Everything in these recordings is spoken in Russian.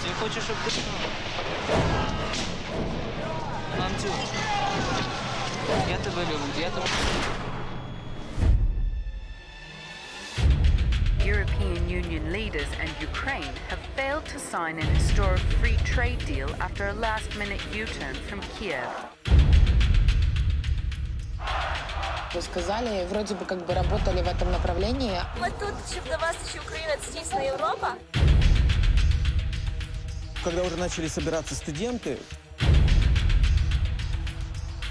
Я хочу, щоб ти. Мамцю. Я тебе люблю, я тебе. European Union leaders and Ukraine have failed to sign an historic free trade deal after a last minute U turn from Kiev. Вы сказали, вроде бы как бы работали в этом направлении. Ми тут, щоб довести, що Україна це дійсно Європа. Когда уже начали собираться студенты,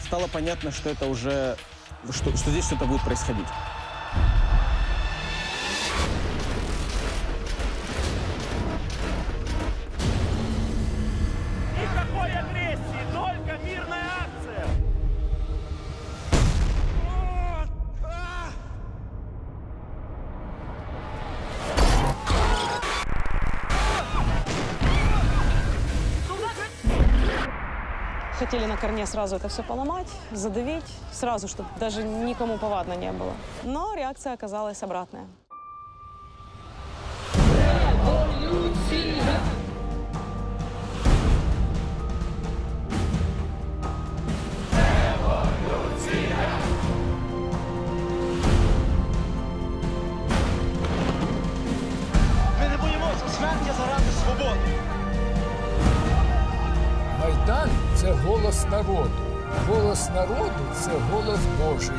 стало понятно, что это уже, что, что здесь что-то будет происходить. Хотели на корне сразу это все поломать, задавить, сразу, чтобы даже никому повадно не было. Но реакция оказалась обратная. Майдан це голос народу. Голос народу це голос Божий.